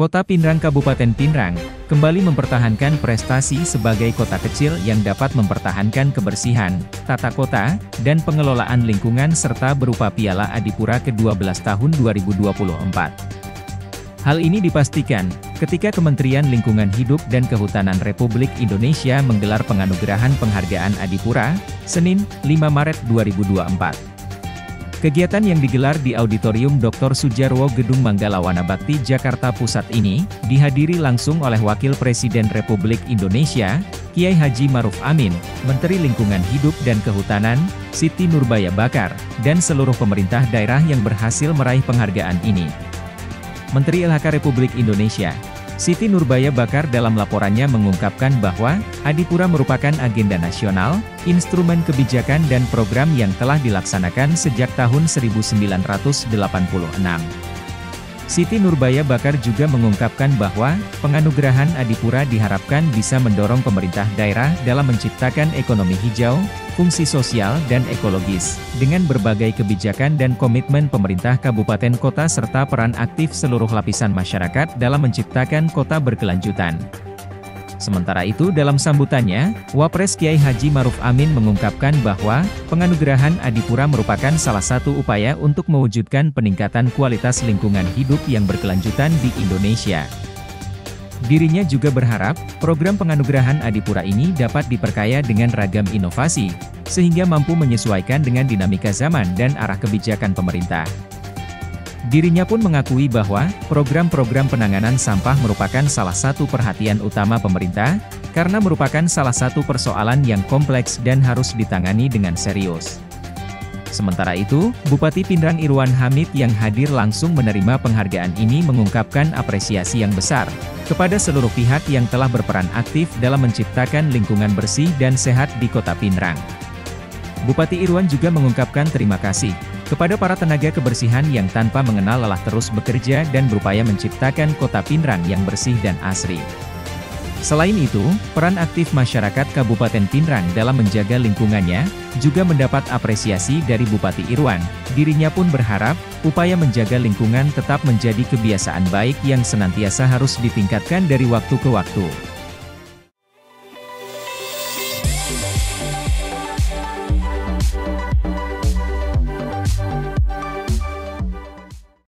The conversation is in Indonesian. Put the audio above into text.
Kota Pinrang Kabupaten Pinrang, kembali mempertahankan prestasi sebagai kota kecil yang dapat mempertahankan kebersihan, tata kota, dan pengelolaan lingkungan serta berupa Piala Adipura ke-12 tahun 2024. Hal ini dipastikan, ketika Kementerian Lingkungan Hidup dan Kehutanan Republik Indonesia menggelar penganugerahan penghargaan Adipura, Senin, 5 Maret 2024. Kegiatan yang digelar di Auditorium Dr. Sujarwo Gedung Manggalawana Bakti Jakarta Pusat ini, dihadiri langsung oleh Wakil Presiden Republik Indonesia, Kiai Haji Maruf Amin, Menteri Lingkungan Hidup dan Kehutanan, Siti Nurbaya Bakar, dan seluruh pemerintah daerah yang berhasil meraih penghargaan ini. Menteri LHK Republik Indonesia, Siti Nurbaya Bakar dalam laporannya mengungkapkan bahwa, Adipura merupakan agenda nasional, instrumen kebijakan dan program yang telah dilaksanakan sejak tahun 1986. Siti Nurbaya Bakar juga mengungkapkan bahwa, penganugerahan Adipura diharapkan bisa mendorong pemerintah daerah dalam menciptakan ekonomi hijau, fungsi sosial dan ekologis, dengan berbagai kebijakan dan komitmen pemerintah kabupaten kota serta peran aktif seluruh lapisan masyarakat dalam menciptakan kota berkelanjutan. Sementara itu dalam sambutannya, Wapres Kiai Haji Maruf Amin mengungkapkan bahwa, penganugerahan Adipura merupakan salah satu upaya untuk mewujudkan peningkatan kualitas lingkungan hidup yang berkelanjutan di Indonesia. Dirinya juga berharap, program penganugerahan Adipura ini dapat diperkaya dengan ragam inovasi, sehingga mampu menyesuaikan dengan dinamika zaman dan arah kebijakan pemerintah. Dirinya pun mengakui bahwa, program-program penanganan sampah merupakan salah satu perhatian utama pemerintah, karena merupakan salah satu persoalan yang kompleks dan harus ditangani dengan serius. Sementara itu, Bupati Pindrang Irwan Hamid yang hadir langsung menerima penghargaan ini mengungkapkan apresiasi yang besar, kepada seluruh pihak yang telah berperan aktif dalam menciptakan lingkungan bersih dan sehat di kota Pindrang. Bupati Irwan juga mengungkapkan terima kasih, kepada para tenaga kebersihan yang tanpa mengenal lelah terus bekerja dan berupaya menciptakan kota Pinrang yang bersih dan asri. Selain itu, peran aktif masyarakat Kabupaten Pinrang dalam menjaga lingkungannya, juga mendapat apresiasi dari Bupati Irwan. Dirinya pun berharap, upaya menjaga lingkungan tetap menjadi kebiasaan baik yang senantiasa harus ditingkatkan dari waktu ke waktu.